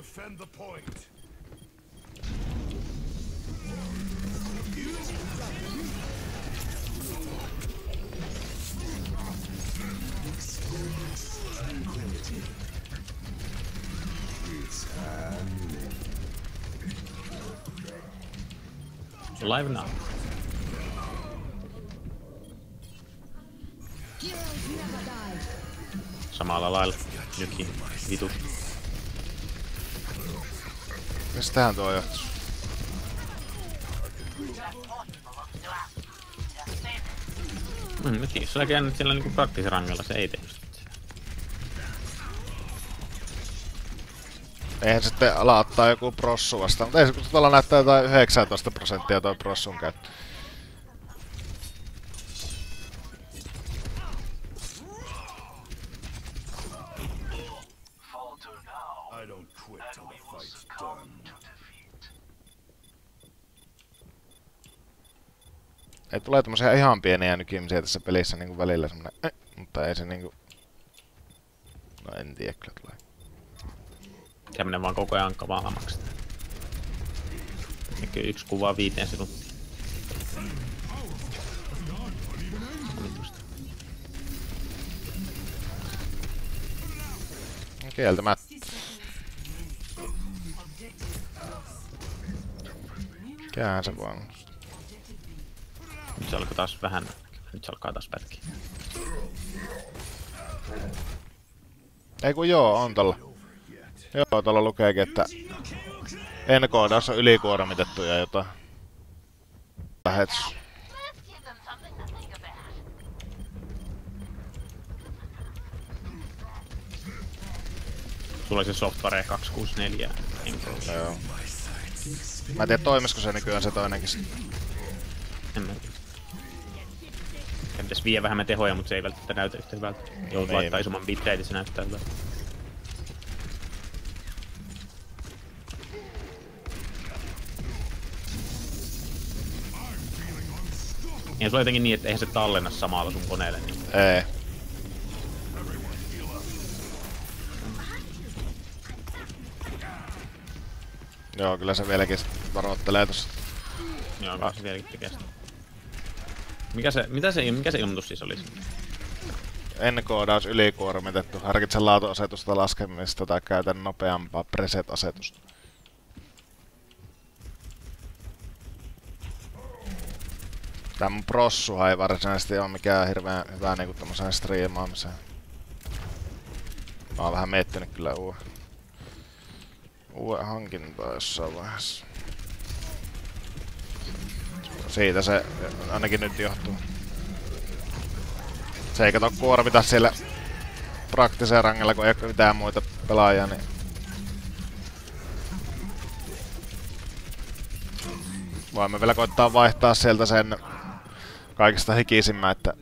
Defend the point. Alive now. Samalla lailla nyki vitu. Mistähän tuo johtuu? Mm, Nyki, jos sä käynyt siellä niinku praktisrangella, se ei tehnyt sitä. Eihän sitten ala ottaa joku prossu vastaan, mutta ei se kun tuolla näyttää jotain 19 prosenttia toi prossun käyttö. Ei tulee tämmösiä ihan pieniä nykimisiä tässä pelissä niinku välillä semmonen, eh, mutta ei se niinku... No en tiedä kyllä tulee. Tämmönen vaan koko ajan kavaamaksi. Näkyy yksi kuva viiteen sekuntiin. Kieltämättä. Mikähän se vaan. Nyt se alkoi taas vähän... Nyt se alkaa taas pätkiä. Ei kun joo, on tolla. Joo, tuolla lukeekin, että enkoodaus on ylikuormitettu ja jotain. Lähet. Let's give them something to think about. Sulla oli se software 264. encode. Joo. Mä en tiedä toimisiko se nykyään se toinenkin. En mä tiedä. Ja pitäis vie vähemmän tehoja, mutta se ei välttämättä näytä yhtä hyvältä. Joutuu laittaa isomman bitrate, se näyttää hyvältä. Ja se on jotenkin niin, että eihän se tallenna samalla sun koneelle. Niin Ei. Joo, kyllä se vieläkin varoittelee tossa. joo, kyllä se vieläkin tekee sitä. Mikä se, mitä se, mikä se ilmoitus siis oli? Enkoodaus ylikuormitettu. Harkitse laatuasetusta laskemista tai käytän nopeampaa preset-asetusta. Tää mun prossuhan ei varsinaisesti oo mikään hirveän hyvä niinku tommoseen striimaamiseen. Mä oon vähän miettinyt kyllä uuden, uuden hankintaa jossain vaiheessa. Siitä se ainakin nyt johtuu. Se ei kato kuormita siellä praktiseen rangella, kun ei ole mitään muita pelaajia, niin... Voimme vielä koittaa vaihtaa sieltä sen kaikista hikisimmän, että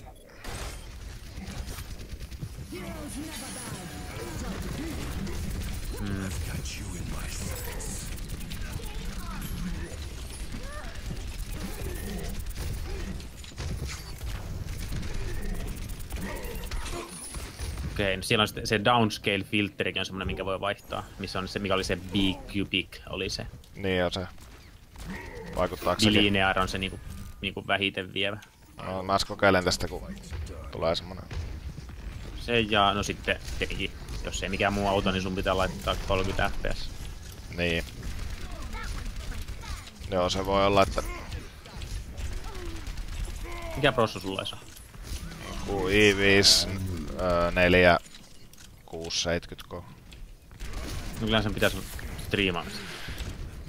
Okei, no siellä on se downscale filterikin on semmonen, minkä voi vaihtaa. Missä on se, mikä oli se B-cubic, oli se. niin on se. Vaikuttaako sekin? Bilinear on se niinku, niinku vähiten vievä. No, mä kokeilen tästä, kun tulee semmonen... Se ja no sitten tietenkin, jos ei mikään muu auto, niin sun pitää laittaa 30 fps. Niin. Joo, se voi olla, että Mikä prosso sulla on? kun i5 öö, 4 670 k. No kyllä sen pitäisi striimaamista.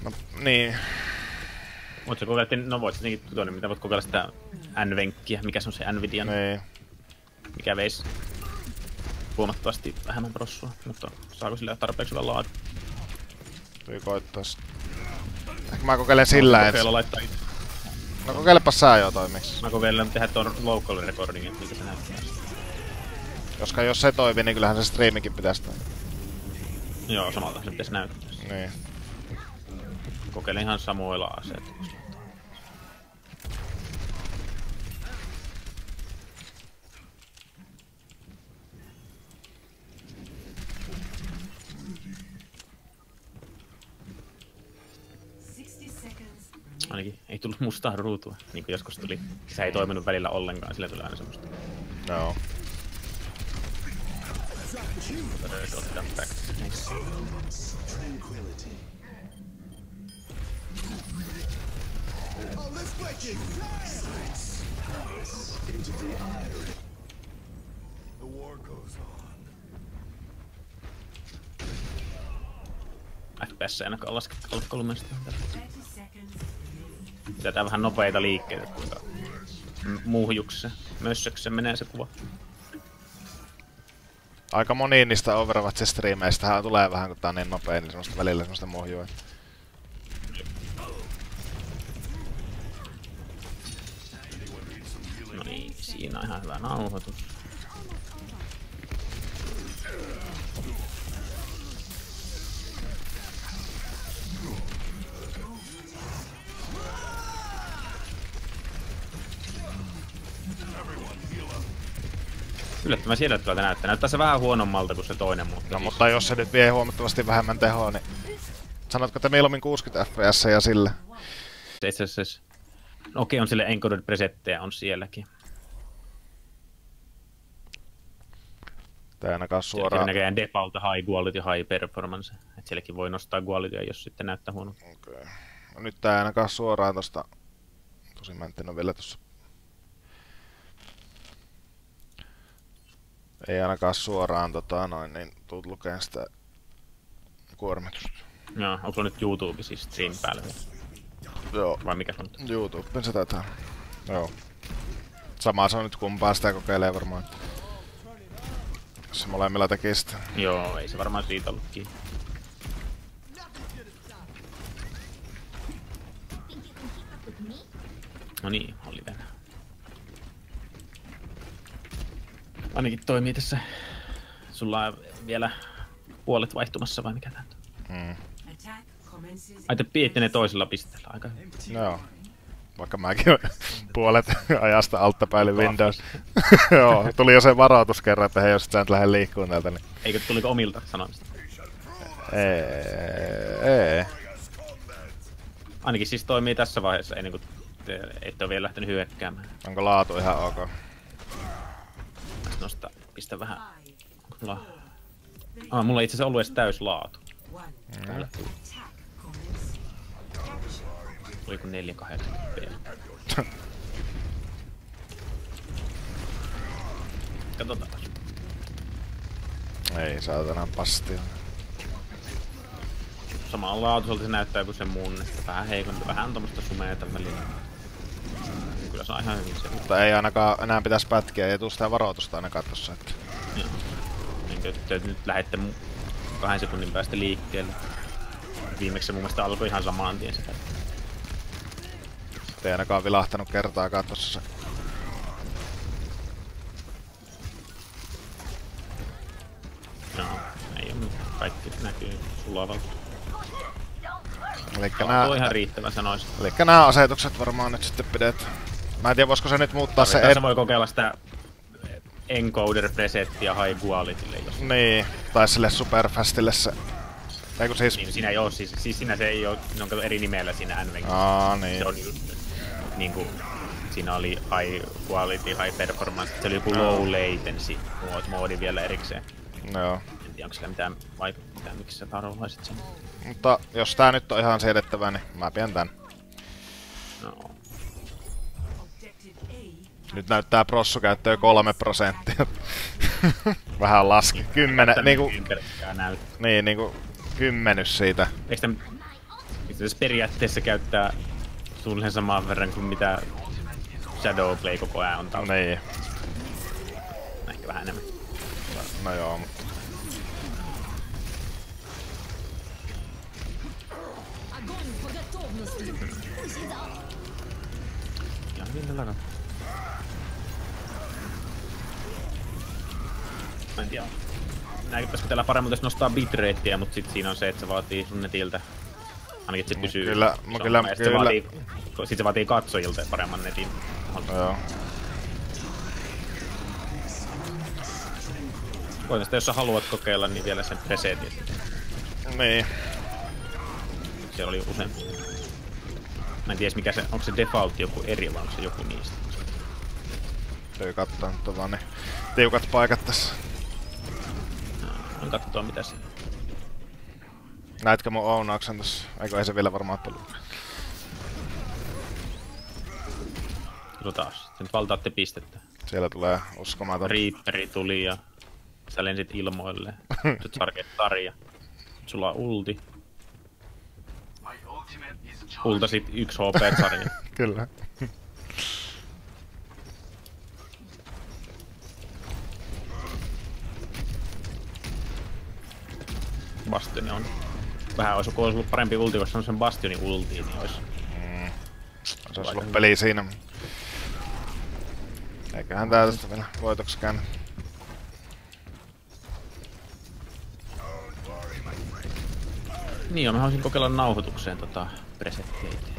No, niin. Voit sä kokeilla, no voit tietenkin tuonne, mitä voit kokeilla sitä N-venkkiä, mikä se on se Nvidia, Niin. mikä veisi huomattavasti vähemmän prossua, mutta saako sillä tarpeeksi hyvän laadun? Tuli koittaa. Ehkä mä kokeilen sillä ensin. Kokeilla laittaa itse. No kokeilepa sä jo toimiks. Mä kokeilen tehdä tuon local recordingin, miltä se näyttää. Koska jos se toimii, niin kyllähän se striimikin pitäisi toimia. Joo, samalta se pitäisi näyttää. Niin. Kokeilinhan samoilla aseet. Ainakin ei tullut mustaa ruutua, niin kuin joskus tuli. Se ei toiminut välillä ollenkaan, sillä tuli aina semmoista. Joo. No. Got that back. The war goes on. FPS ei ainakaan laske alle kolmesta. Pitää vähän nopeita liikkeitä, kuinka muuhjuksessa, mössöksessä menee se kuva. Aika moniin niistä Overwatch-striimeistähän tulee vähän, kun tää on niin nopea, niin semmoista välillä semmoista muhjua. No niin, siinä on ihan hyvä nauhoitus. Yllättävän siedättävältä näyttää. Näyttää se vähän huonommalta kuin se toinen, mutta... No siis- mutta jos se nyt vie huomattavasti vähemmän tehoa, niin... Sanotko, että mieluummin 60 fps ja sille? Se itse asiassa... No okei, on sille encoded presettejä on sielläkin. Tai ainakaan Suoraan. suoraan. näköjään default high quality, high performance. Et sielläkin voi nostaa qualitya, jos sitten näyttää huono. Okei. No nyt tää ainakaan suoraan tosta... Tosin mä en ole vielä tossa... Ei ainakaan suoraan tota noin, niin tuut lukeen sitä kuormitusta. Joo, onko sulla nyt YouTube siis stream päällä? Joo, Vai mikä se on nyt? YouTuben se taitaa. Joo. Sama se on nyt kumpaa sitä kokeilee varmaan. Se molemmilla teki sitä. Joo, ei se varmaan siitä ollut kiinni. No niin, Oliver. Ainakin toimii tässä. Sulla on vielä puolet vaihtumassa vai mikä tää nyt on? Mm. Ai te piitte ne toisella pisteellä, aika hyvin. Joo. Vaikka mäkin puolet ajasta altta päälle Windows. Joo, tuli jo se varoitus kerran, että hei, jos et sä nyt lähde liikkuun täältä, niin... Eikö tuliko omilta sanoista? Ei, ei. Ainakin siis toimii tässä vaiheessa ennen kuin te ette ole vielä lähtenyt hyökkäämään. Onko laatu ihan ok? Pistä vähän. Mulla... Ah, mulla ei itse asiassa ollut edes täys laatu. Mulle tuli. Kuin 480 p. Katsotaan. Ei saatana pastia. Samaan laatuiselta se näyttää kuin se mun, vähän heikompi, vähän tommoista sumeeta välillä. Kyllä se on ihan hyvin se. Mutta ei ainakaan enää pitäisi pätkiä, ei tuu sitä varoitusta ainakaan tossa. Että... Joo. Niin te nyt lähette kahden sekunnin päästä liikkeelle. Viimeksi se mun mielestä alkoi ihan samaan tien sitä. Ei ainakaan vilahtanut kertaakaan tossa se. Joo, ei oo mitään. Kaikki näkyy sulavalta. Elikkä nää, ihan riittävä sanois. elikkä nää asetukset varmaan nyt sitten pidetään. Mä en tiedä, voisiko se nyt muuttaa se... Tässä En... voi kokeilla sitä encoder presettiä high qualitylle, jos Niin, tai sille superfastille se... Ei kun siis... niin siinä ei oo, siis, siis siinä se ei oo, ne on kato eri nimellä siinä NVENC. Aa, niin. Se on niinku, siinä oli high quality, high performance, se oli joku low latency mood- moodi vielä erikseen. Joo. En tiedä, onko sillä mitään vaikuttaa, miksi sä haluaisit sen. Mutta jos tää nyt on ihan siedettävää, niin mä pidän tän. No, nyt näyttää prossu käyttöä kolme prosenttia. Vähän laski. Kymmenen, niinku... Niin, niinku kymmenys siitä. Eikö tämän... Itse periaatteessa käyttää suunnilleen saman verran kuin mitä Shadowplay koko ajan on taustalla. Niin. Näinkö vähän enemmän. No, no joo, mutta... Ja, niin Mä en tiedä. Näyttäisikö täällä paremmin jos nostaa bitrateä, mutta sit siinä on se, että se vaatii sun netiltä. Ainakin se pysyy. Kyllä, mä isompana, kyllä- ja sit kyllä. Se vaatii, sit se vaatii katsojilta paremman netin. joo. Voin sitä, jos sä haluat kokeilla, niin vielä sen presetin. Niin. Siellä oli useampi. Mä en tiedä mikä se, onko se default joku eri vai onko se joku niistä. Täytyy katsoa nyt on vaan ne tiukat paikat tässä. On katsoa mitä se Näitkö mun ounauksen tossa? Eikö ei se vielä varmaan tullut. Tuli taas. Se nyt valtaatte pistettä. Siellä tulee uskomaton. Reaperi tuli ja sä lensit ilmoille. Nyt sarkeet Tarja. Sulla on ulti. Ultasit yksi HP sarja. Kyllä. Bastioni on. Vähän olisi, kun olisi ollut parempi ulti, se on sen Bastionin ulti, niin olisi Se olisi ollut peli siinä. Eiköhän tää tästä vielä voitoksi. Niin joo, mä haluaisin kokeilla nauhoitukseen tota presetteitä.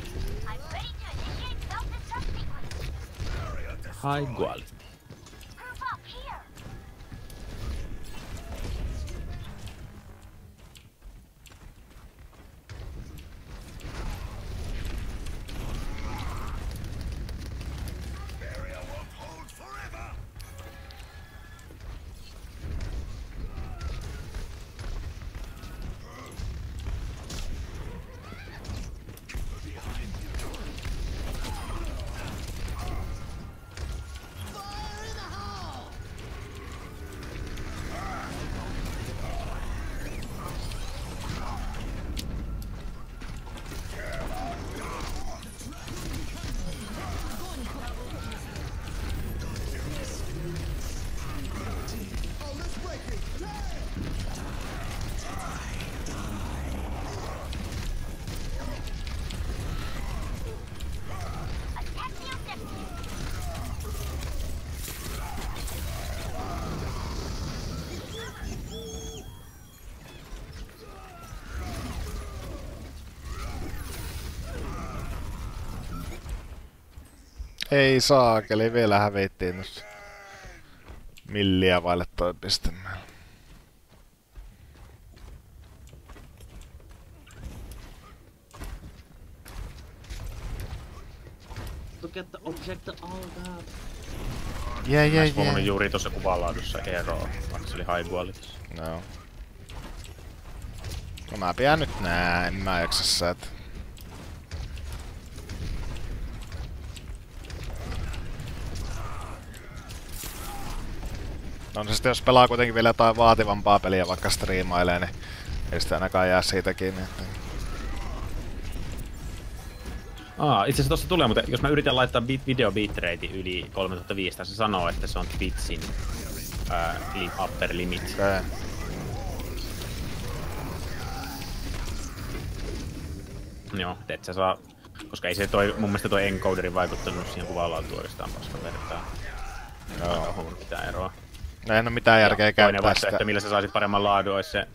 High quality. Ei saakeli, vielä hävittiin nyt. Milliä vaille toi piste. Look at the objective. Oh god. Jee, Mä jee, ois huomannut jee. juuri tuossa kuvanlaadussa eroa, vaikka se oli high quality. No. No mä pidän nyt nää, en mä jaksa säätä. No niin sitten jos pelaa kuitenkin vielä jotain vaativampaa peliä vaikka striimailee, niin ei sitä ainakaan jää siitä kiinni. Että... Aa, itse asiassa tossa tulee, mutta jos mä yritän laittaa bit, video bitrate yli 3500, se sanoo, että se on Twitchin ää, upper limit. Okay. Joo, et sä saa, koska ei se toi, mun mielestä toi encoderi vaikuttanut siihen kuvanlaatuun oikeastaan koska vertaa. Aika Joo. huono mitään eroa. No ei ole mitään järkeä Toinen käyttää vaihtoehto, sitä. millä sä saisit paremman laadun, olisi se,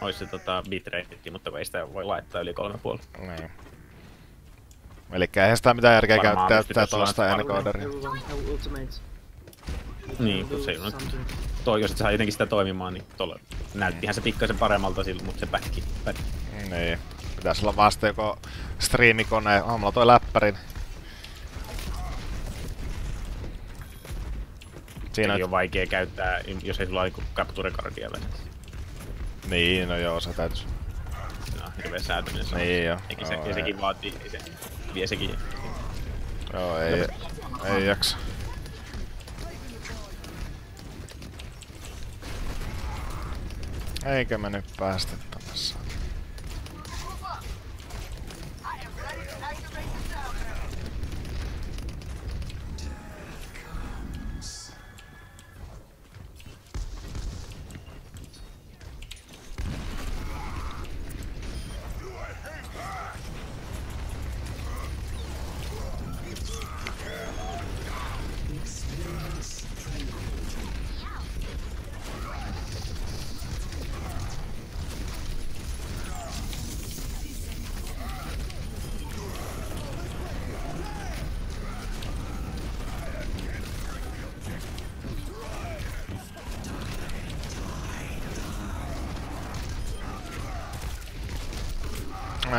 olisi se tota, bitrate, mutta ei sitä voi laittaa yli 3,5. Niin. Elikkä eihän sitä mitään järkeä Varmaan käyttää pystyt tätä tuolla tuosta nyt encoderia. Niin, kun se ei nyt toi, jos et saa jotenkin sitä toimimaan, niin tuolla näyttihän se pikkasen paremmalta siltä, mutta se pätki, pätki. Niin. Pitäis olla vasta joko striimikone, on toi läppäri. Siinä on vaikea käyttää, jos ei sulla ole niinku capture cardia. Niin, no joo, se täytyis. Se on hirveä säätöinen. Se. Niin joo. Eikä se, Joo, ja ei. sekin vaatii, ei se, vie sekin. Joo, ei, ei jaksa. Eikö me nyt päästä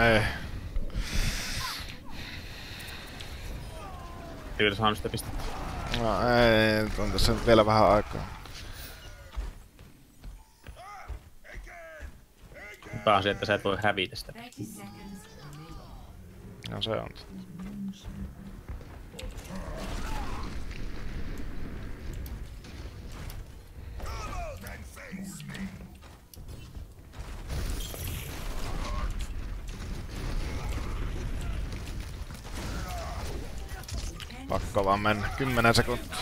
Ei. Kyllä saanut sitä pistettä. No ei, on tässä nyt vielä vähän aikaa. Pääasia, että sä et voi hävitä sitä. No se on. Pakko vaan mennä. 10 sekuntia.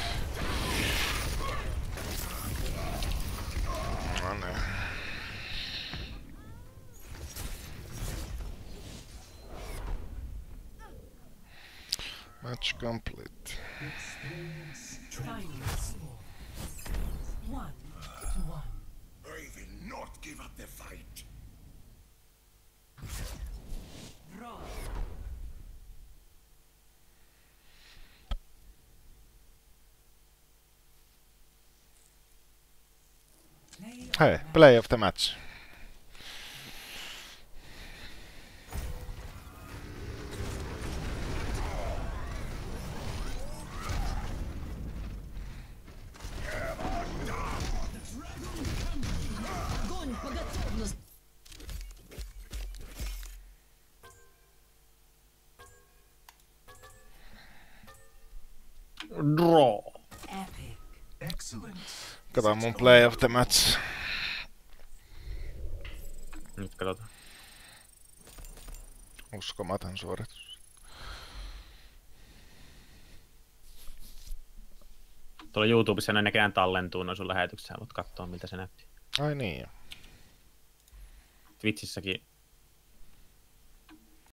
Hey, play of the match. Draw. Epic. Excellent. Because I'm on play of the match. Nyt katsotaan. Uskomaton suoritus. Tuolla YouTubessa ne näkään tallentuu noin sun lähetyksessä. Haluat katsoa, miltä se näytti. Ai niin. Twitchissäkin